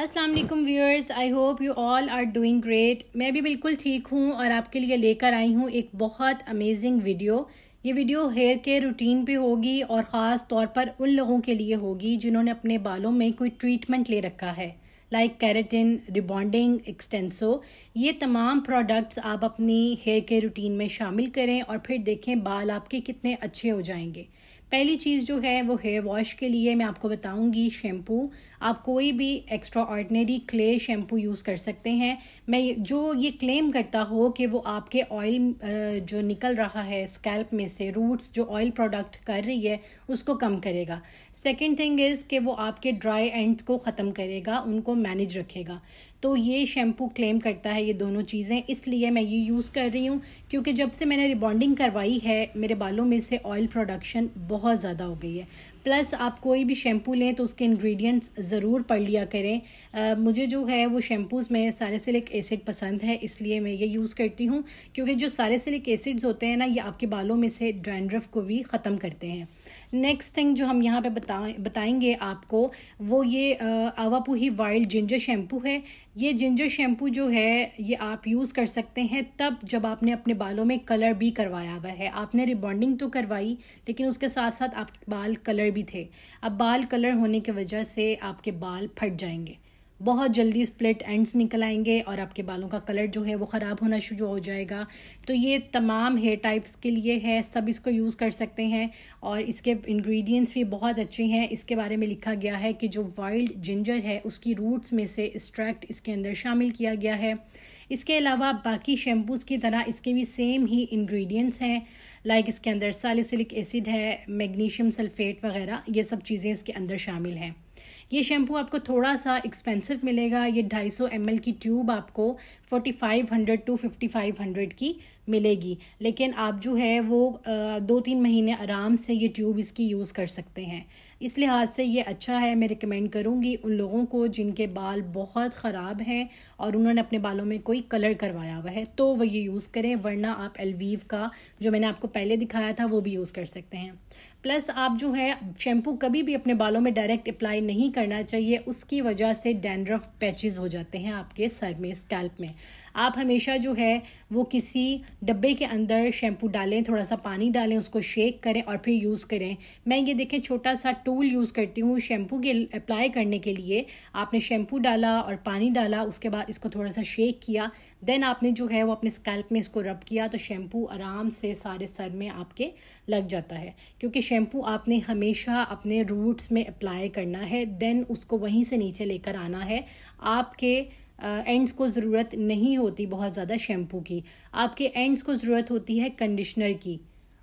वालेकुम viewers I hope you all are doing great मैं भी बिल्कुल ठीक हूँ और आपके लिए लेकर आई हूँ एक बहुत अमेजिंग वीडियो ये वीडियो हेयर केयर रूटीन पे होगी और ख़ास तौर पर उन लोगों के लिए होगी जिन्होंने अपने बालों में कोई ट्रीटमेंट ले रखा है लाइक कैरेटिन रिबॉन्डिंग एक्सटेंसो ये तमाम प्रोडक्ट्स आप अपनी हेयर केयर रूटीन में शामिल करें और फिर देखें बाल आपके कितने अच्छे हो जाएँगे। पहली चीज़ जो है वो हेयर वॉश के लिए मैं आपको बताऊँगी शैम्पू आप कोई भी extra ordinary clay shampoo use कर सकते हैं। मैं जो ये क्लेम करता हो कि वो आपके ऑयल जो निकल रहा है स्कैल्प में से रूट्स जो ऑयल प्रोडक्ट कर रही है, उसको कम करेगा। सेकेंड थिंग इज़ कि वो आपके ड्राई एंड्स को ख़त्म करेगा, उनको मैनेज रखेगा। तो ये शैम्पू क्लेम करता है ये दोनों चीज़ें, इसलिए मैं ये यूज़ कर रही हूँ, क्योंकि जब से मैंने रिबॉन्डिंग करवाई है, मेरे बालों में से ऑयल प्रोडक्शन बहुत ज़्यादा हो गई है। प्लस आप कोई भी शैम्पू लें तो उसके इंग्रेडिएंट्स ज़रूर पढ़ लिया करें। आ, मुझे जो है वो शैम्पूज़ में सारेसिलिक एसिड पसंद है इसलिए मैं ये यूज़ करती हूँ क्योंकि जो सारेसिलिक एसिड्स होते हैं ना ये आपके बालों में से ड्रैंड्रफ को भी ख़त्म करते हैं। नेक्स्ट थिंग जो हम यहाँ पे बता बताएँगे आपको, वो ये आवापूही वाइल्ड जिंजर शैम्पू है। ये जिंजर शैम्पू जो है, ये आप यूज़ कर सकते हैं तब जब आपने अपने बालों में कलर भी करवाया हुआ है। आपने रिबॉन्डिंग तो करवाई, लेकिन उसके साथ साथ आपके बाल कलर भी थे। अब बाल कलर होने की वजह से आपके बाल फट जाएँगे। बहुत जल्दी स्प्लिट एंड्स निकल आएँगे और आपके बालों का कलर जो है वो ख़राब होना शुरू हो जाएगा। तो ये तमाम हेयर टाइप्स के लिए है, सब इसको यूज़ कर सकते हैं और इसके इंग्रेडिएंट्स भी बहुत अच्छे हैं। इसके बारे में लिखा गया है कि जो वाइल्ड जिंजर है, उसकी रूट्स में से एक्सट्रैक्ट इसके अंदर शामिल किया गया है। इसके अलावा बाकी शैम्पूज़ की तरह इसके भी सेम ही इंग्रेडिएंट्स हैं लाइक इसके अंदर सालिसिलिक एसिड है मैग्नीशियम सल्फेट वगैरह, ये सब चीज़ें इसके अंदर शामिल हैं। ये शैम्पू आपको थोड़ा सा एक्सपेंसिव मिलेगा। ये 250 सौ की ट्यूब आपको 4500 टू 5500 की मिलेगी। लेकिन आप जो है वो दो तीन महीने आराम से ये ट्यूब इसकी यूज़ कर सकते हैं। इस लिहाज से ये अच्छा है, मैं रिकमेंड करूँगी उन लोगों को जिनके बाल बहुत ख़राब हैं और उन्होंने अपने बालों में कोई कलर करवाया हुआ है। तो वो ये यूज़ करें, वरना आप एलवीव का, जो मैंने आपको पहले दिखाया था, वो भी यूज़ कर सकते हैं। प्लस आप जो है शैम्पू कभी भी अपने बालों में डायरेक्ट अप्लाई नहीं करना चाहिए, उसकी वजह से डैंड्रफ पैचेस हो जाते हैं आपके सर में स्कैल्प में। आप हमेशा जो है, वो किसी डब्बे के अंदर शैम्पू डालें, थोड़ा सा पानी डालें, उसको शेक करें और फिर यूज़ करें। मैं ये देखें, छोटा सा टूल यूज़ करती हूँ शैम्पू के अप्लाई करने के लिए। आपने शैम्पू डाला और पानी डाला उसके बाद इसको थोड़ा सा शेक किया। देन आपने जो है वो अपने स्कैल्प में इसको रब किया तो शैम्पू आराम से सारे सर में आपके लग जाता है। क्योंकि शैम्पू आपने हमेशा अपने रूट्स में अप्लाई करना है देन उसको वहीं से नीचे लेकर आना है। आपके एंड्स uh, को ज़रूरत नहीं होती बहुत ज़्यादा शैम्पू की। आपके एंड्स को ज़रूरत होती है कंडीशनर की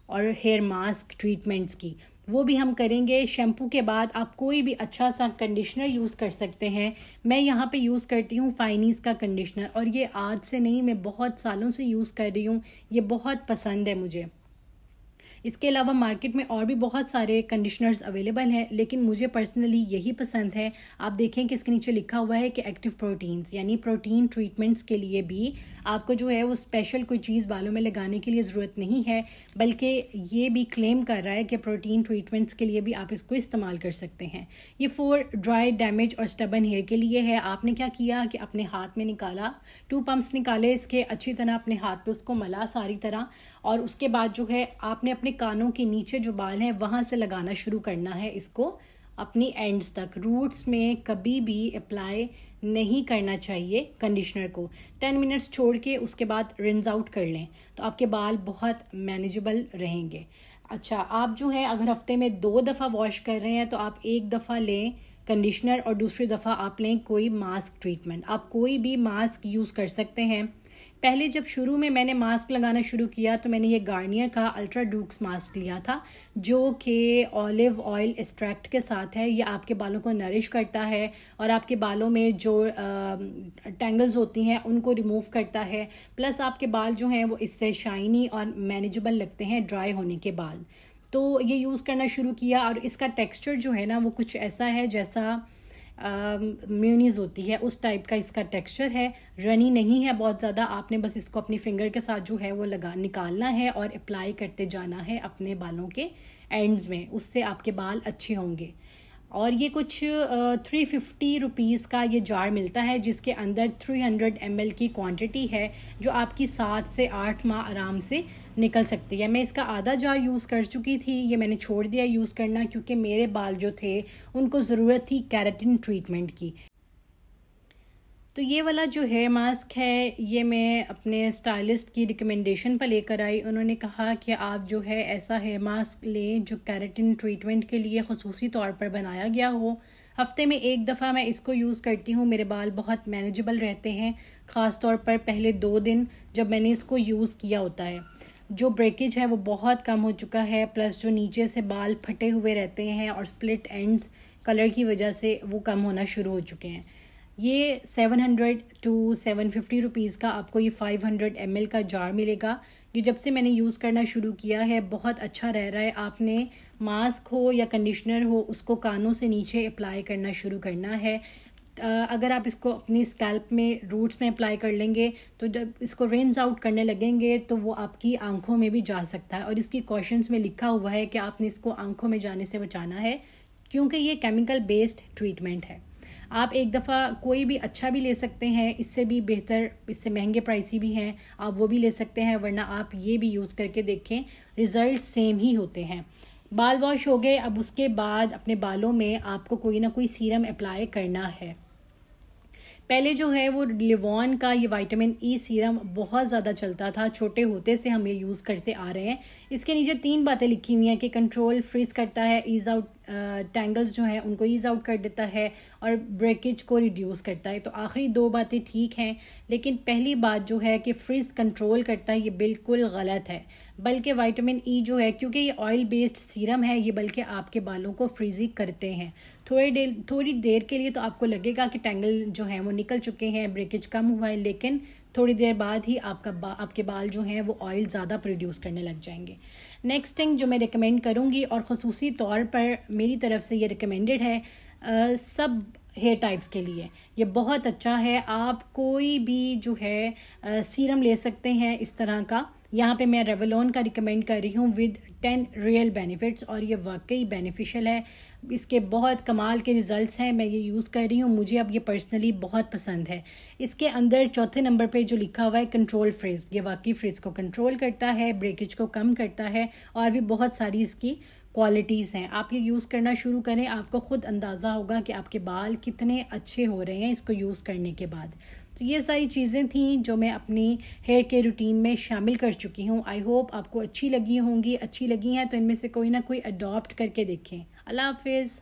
और हेयर मास्क ट्रीटमेंट्स की। वो भी हम करेंगे। शैम्पू के बाद आप कोई भी अच्छा सा कंडीशनर यूज़ कर सकते हैं। मैं यहाँ पे यूज़ करती हूँ फाइनीस का कंडीशनर और ये आज से नहीं, मैं बहुत सालों से यूज़ कर रही हूँ। ये बहुत पसंद है मुझे। इसके अलावा मार्केट में और भी बहुत सारे कंडीशनर्स अवेलेबल हैं, लेकिन मुझे पर्सनली यही पसंद है। आप देखें कि इसके नीचे लिखा हुआ है कि एक्टिव प्रोटीन्स यानी प्रोटीन ट्रीटमेंट्स के लिए भी आपको जो है वो स्पेशल कोई चीज़ बालों में लगाने के लिए ज़रूरत नहीं है, बल्कि ये भी क्लेम कर रहा है कि प्रोटीन ट्रीटमेंट्स के लिए भी आप इसको इस्तेमाल कर सकते हैं। ये फोर ड्राई डैमेज और स्टबन हेयर के लिए है। आपने क्या किया कि अपने हाथ में निकाला टू पम्प्स निकाले इसके, अच्छी तरह अपने हाथ पर उसको मला सारी तरह, और उसके बाद जो है आपने अपने कानों के नीचे जो बाल हैं, वहाँ से लगाना शुरू करना है इसको। अपनी एंड्स तक। रूट्स में कभी भी अप्लाई नहीं करना चाहिए कंडीशनर को। टेन मिनट्स छोड़ के उसके बाद रिंस आउट कर लें तो आपके बाल बहुत मैनेजेबल रहेंगे। अच्छा आप जो है, अगर हफ़्ते में दो दफ़ा वॉश कर रहे हैं तो आप एक दफ़ा लें कंडीशनर और दूसरी दफ़ा आप लें कोई मास्क ट्रीटमेंट। आप कोई भी मास्क यूज़ कर सकते हैं। पहले जब शुरू में मैंने मास्क लगाना शुरू किया तो मैंने ये गार्नियर का अल्ट्रा डूक्स मास्क लिया था, जो कि ऑलिव ऑयल एक्सट्रैक्ट के साथ है। ये आपके बालों को नरिश करता है और आपके बालों में जो टेंगल्स होती हैं, उनको रिमूव करता है। प्लस आपके बाल जो हैं, वो इससे शाइनी और मैनेजेबल लगते हैं ड्राई होने के बाद। तो ये यूज़ करना शुरू किया और इसका टेक्स्चर जो है ना, वो कुछ ऐसा है जैसा म्यूनीज होती है, उस टाइप का इसका टेक्सचर है। रनी नहीं है बहुत ज़्यादा, आपने बस इसको अपनी फिंगर के साथ जो है वो लगा, निकालना है और अप्लाई करते जाना है अपने बालों के एंड्स में, उससे आपके बाल अच्छे होंगे। और ये कुछ थ्री फिफ्टी रुपीज़ का ये जार मिलता है, जिसके अंदर थ्री हंड्रेड एम एल की क्वांटिटी है, जो आपकी सात से आठ माह आराम से निकल सकती है। मैं इसका आधा जार यूज़ कर चुकी थी, ये मैंने छोड़ दिया यूज़ करना, क्योंकि मेरे बाल जो थे, उनको ज़रूरत थी कैरेटिन ट्रीटमेंट की। तो ये वाला जो हेयर मास्क है, ये मैं अपने स्टाइलिस्ट की रिकमेंडेशन पर लेकर आई। उन्होंने कहा कि आप जो है ऐसा हेयर मास्क लें जो कैरेटिन ट्रीटमेंट के लिए खसूसी तौर पर बनाया गया हो। हफ़्ते में एक दफ़ा मैं इसको यूज़ करती हूँ। मेरे बाल बहुत मैनेजेबल रहते हैं ख़ास तौर पर पहले दो दिन जब मैंने इसको यूज़ किया होता है। जो ब्रेकेज है वो बहुत कम हो चुका है प्लस जो नीचे से बाल फटे हुए रहते हैं और स्प्लिट एंड्स कलर की वजह से वो कम होना शुरू हो चुके हैं। ये 700 टू 750 रुपीज़ का आपको ये फाइव हंड्रेड एमएल का जार मिलेगा। ये जब से मैंने यूज़ करना शुरू किया है, बहुत अच्छा रह रहा है। आपने मास्क हो या कंडीशनर हो, उसको कानों से नीचे अप्लाई करना शुरू करना है। अगर आप इसको अपनी स्कैल्प में रूट्स में अप्लाई कर लेंगे तो जब इसको रेंज आउट करने लगेंगे तो वो आपकी आँखों में भी जा सकता है। और इसकी क्वेश्चंस में लिखा हुआ है कि आपने इसको आँखों में जाने से बचाना है, क्योंकि ये केमिकल बेस्ड ट्रीटमेंट है। आप एक दफ़ा कोई भी अच्छा भी ले सकते हैं, इससे भी बेहतर, इससे महँगे प्राइसी भी हैं, आप वो भी ले सकते हैं, वरना आप ये भी यूज़ करके देखें रिज़ल्ट सेम ही होते हैं। बाल वॉश हो गए, अब उसके बाद अपने बालों में आपको कोई ना कोई सीरम अप्लाई करना है। पहले जो है वो लिवॉन का ये विटामिन ई सीरम बहुत ज़्यादा चलता था, छोटे होते से हम ये यूज़ करते आ रहे हैं। इसके नीचे तीन बातें लिखी हुई हैं कि कंट्रोल फ्रीज करता है ईज आउट टैंगल्स जो हैं, उनको ईज आउट कर देता है और ब्रेकेज को रिड्यूस करता है। तो आखिरी दो बातें ठीक हैं, लेकिन पहली बात जो है कि फ्रीज कंट्रोल करता है, ये बिल्कुल गलत है। बल्कि वाइटामिन ई जो है, क्योंकि ये ऑयल बेस्ड सीरम है, ये बल्कि आपके बालों को फ्रीजी करते हैं। थोड़ी देर थोड़ी देर के लिए तो आपको लगेगा कि टैंगल जो है, वो निकल चुके हैं ब्रेकेज कम हुआ है, लेकिन थोड़ी देर बाद ही आपका बा, आपके बाल जो हैं वो ऑयल ज़्यादा प्रोड्यूस करने लग जाएँगे। नेक्स्ट थिंग जो मैं रिकमेंड करूँगी और ख़सूसी तौर पर मेरी तरफ़ से ये रिकमेंडेड है आ, सब हेयर टाइप्स के लिए। ये बहुत अच्छा है। आप कोई भी जो है आ, सीरम ले सकते हैं इस तरह का। यहाँ पे मैं रेवलॉन का रिकमेंड कर रही हूँ विद टेन रियल बेनिफिट्स और ये वाकई बेनिफिशियल है। इसके बहुत कमाल के रिज़ल्ट्स हैं, मैं ये यूज़ कर रही हूँ, मुझे अब ये पर्सनली बहुत पसंद है। इसके अंदर चौथे नंबर पे जो लिखा हुआ है कंट्रोल फ्रिज ये वाकई फ्रिज को कंट्रोल करता है ब्रेकेज को कम करता है और भी बहुत सारी इसकी क्वालिटीज़ हैं। आप ये यूज़ करना शुरू करें, आपको ख़ुद अंदाज़ा होगा कि आपके बाल कितने अच्छे हो रहे हैं इसको यूज़ करने के बाद। तो ये सारी चीज़ें थी जो मैं अपनी हेयर केयर रूटीन में शामिल कर चुकी हूँ। आई होप आपको अच्छी लगी होंगी, अच्छी लगी हैं तो इनमें से कोई ना कोई अडॉप्ट करके देखें। अल्लाह हाफिज़।